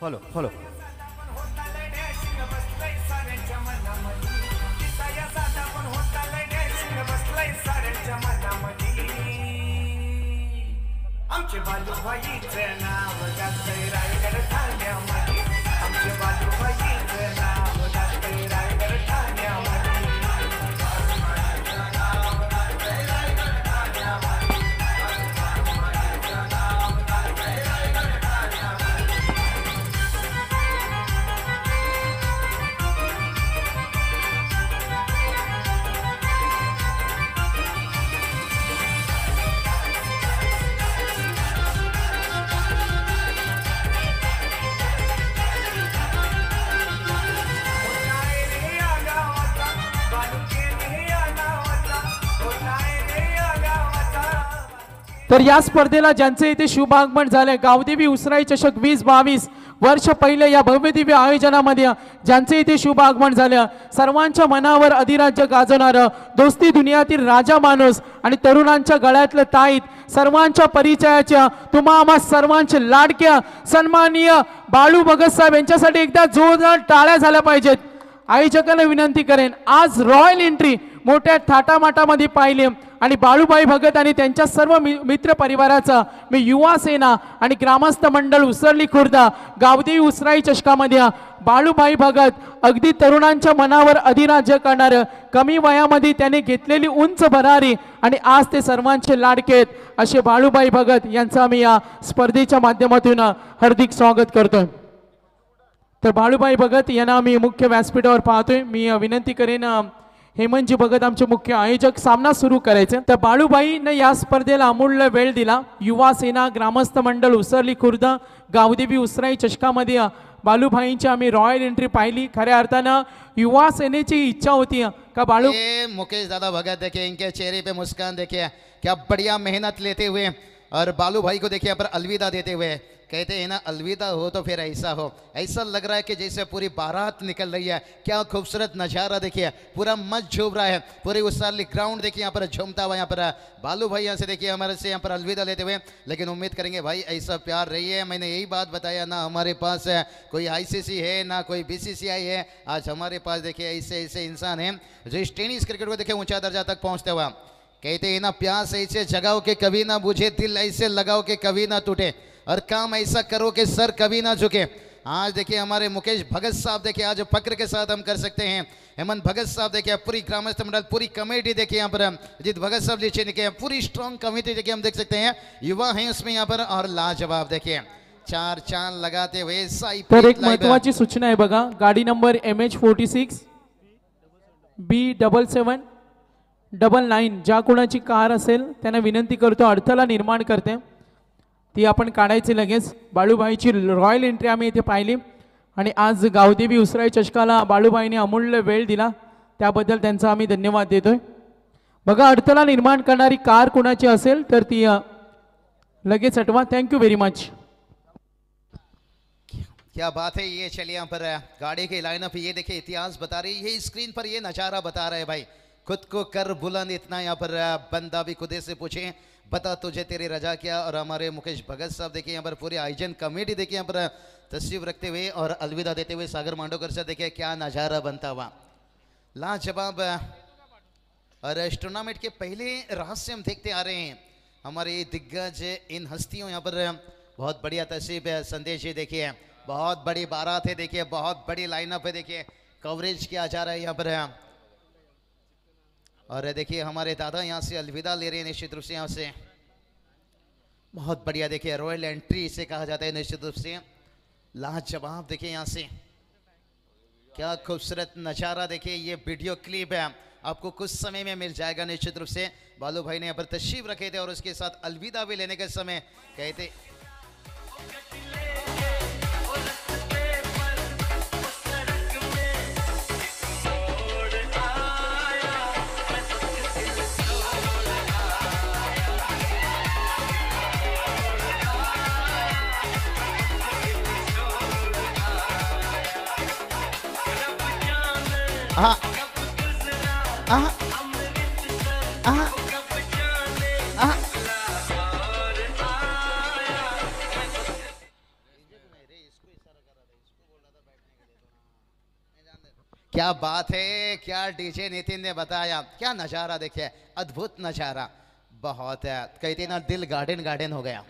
Follow follow आमचे बालूबाईचं नाव गाजतंय रायगड ठाण्यामध्ये तर या स्पर्धेला ज्यांचे इथे शुभ आगमन झाले गावदेवी उसराई चषक वीस बावीस वर्ष पहिले या भव्यदिव्य आयोजनामध्ये ज्यांचे इथे शुभ आगमन झालं सर्वांच्या मनावर अधिराज्य गाजवणारं दोस्ती दुनियातील राजा माणूस आणि तरुणांच्या गळ्यातलं ताईत सर्वांच्या परिचयाच्या तुम्हा आम्हा सर्वांच्या लाडक्या सन्माननीय बाळू भगतसाहेब यांच्यासाठी एकदा जोरदार टाळ्या झाल्या पाहिजेत. आयोजकांना विनंती करेन आज रॉयल एंट्री मोठ्या थाटामाटामध्ये पाहिले. आणि बाळूबाई भगत आणि त्यांच्या सर्व मि- मित्र परिवाराचा मी युवा सेना आणि ग्रामस्थ मंडळ उसरली खुर्द गावदेवी उसराई चषकामध्ये बाळूबाई भगत अगदी तरुणांच्या मनावर अधिराज्य करणारं कमी वयामध्ये त्याने घेतलेली उंच भरारी आणि आज ते सर्वांचे लाडकेत असे बाळूबाई भगत यांचं आम्ही या स्पर्धेच्या माध्यमातून हार्दिक स्वागत करतोय तर बाळूबाई भगत यांना मी मुख्य व्यासपीठावर पाहतोय. मी विनंती करेन हेमंतजी भगत आमचे मुख्य आयोजक सामना सुरू करायचे. तर बाळूबाईनं या स्पर्धेला अमूल्य वेळ दिला. युवा सेना ग्रामस्थ मंडळ उसरली खुर्द गावदेवी उसराई चषकामध्ये बाळूभाईंची आम्ही रॉयल एंट्री पाहिली. खऱ्या अर्थानं युवा सेनेची इच्छा होती. का बाळू? मुकेश दादा भगत देखिए इनके चेहरे पे मुस्कान देखिए क्या बढ़िया मेहनत लेते हुए और बालू भाई को देखिए पर अलविदा देते हुए कहते हैं ना, अलविदा हो तो फिर ऐसा हो। ऐसा लग रहा है कि जैसे पूरी बारात निकल रही है। क्या खूबसूरत नज़ारा देखिए, पूरा मच झूम रहा है। पूरी उस ग्राउंड देखिए, यहाँ पर झूमता हुआ यहाँ पर। बालू भाई यहाँ से देखिए, हमारे से यहाँ पर अलविदा लेते हुए। लेकिन उम्मीद करेंगे, भाई, ऐसा प्यार रही है। मैंने यही बात बताया ना, हमारे पास कोई आईसीसी है ना कोई बीसीसीआई है। आज हमारे पास देखिए, ऐसे ऐसे इंसान हैं जो इस टेनिस क्रिकेट को देखिए, ऊँचा दर्जा तक पहुँचते हुआ। कहते हैं ना, प्यास ऐसे जगाओ के कभी ना बुझे, दिल ऐसे लगाओ के कभी ना टूटे। और काम ऐसा करो कि सर कभी ना झुके। आज देखिए हमारे मुकेश भगत साहब देखिए आज फक्र के साथ हम कर सकते हैं। हेमंत भगत साहब देखिए पूरी ग्रामस्थ मंडल पूरी कमेटी देखिए यहाँ पर अजीत भगत साहब जी देखिए पूरी स्ट्रॉन्ग कमेटी देखिए हम देख सकते हैं। युवा हैं उसमें यहाँ पर और लाजवाब देखिए। चार चाँद लगाते हुए साई तर एक महत्वाची सूचना आहे बघा गाडी number M H forty six B double seven double nine ज्या कोणाची कार असेल त्यांना विनंती करतो अडथळा निर्माण करते ती आपण काढायची लगेच. बाळूबाईची रॉयल एंट्री आम्ही इथे पाहिली. आणि आज गावदेवी उसराई चषकाला बाळूबाईने अमूल्य वेळ दिला. त्याबद्दल त्यांचा आम्ही धन्यवाद देतोय. बघा अडथळा निर्माण करणारी कार कोणाची असेल तर ती लगेच हटवा. थँक्यू व्हेरी मच क्या बात है ये? चलिए यहाँ पर गाड़ी के लाइनअप ये देखिए इतिहास बता रही है। ये स्क्रीन पर ये नज़ारा बता रहे है भाई। खुद को कर बुलंद इतना यहाँ पर बंदा भी खुदे से पूछे। बता तुझे तेरी रजा क्या और हमारे मुकेश भगत साहब, देखिए यहाँ पर पूरी आयोजन कमेटी, देखिए यहाँ पर तस्वीर रखते हुए और अलविदा देते हुए सागर मांडोकर से देखिए क्या नज़ारा बनता हुआ। लाजवाब, और इस टूर्नामेंट के पहले रहस्य हम देखते आ रहे हैं। हमारे दिग्गज इन हस्तियों, यहाँ पर बहुत बढ़िया तस्वीर, संदेश जी देखिए, बहुत बड़ी बारात है, देखिए, बहुत बड़ी लाइनअप है, देखिए कवरेज किया जा रहा है यहाँ पर। और देखिए, हमारे दादा यहाँ से अलविदा ले रहे हैं, निश्चित रूप से यहाँ से। बहुत बढ़िया, देखिए रॉयल एंट्री इसे कहा जाता है, निश्चित रूप से। लाजवाब, देखिए, यहाँ से। क्या खूबसूरत नज़ारा, देखिए, ये वीडियो क्लिप है। आपको कुछ समय में मिल जाएगा, निश्चित रूप से। बालू भाई ने पर तशरीफ़ रखे थे और उसके साथ अलविदा भी लेने के समय कहते क्या बात है? क्या डीजे नितिन ने बताया? क्या नज़ारा देखिए, अद्भुत नज़ारा। बहुत है। कहते ना दिल गार्डन गार्डन हो गया।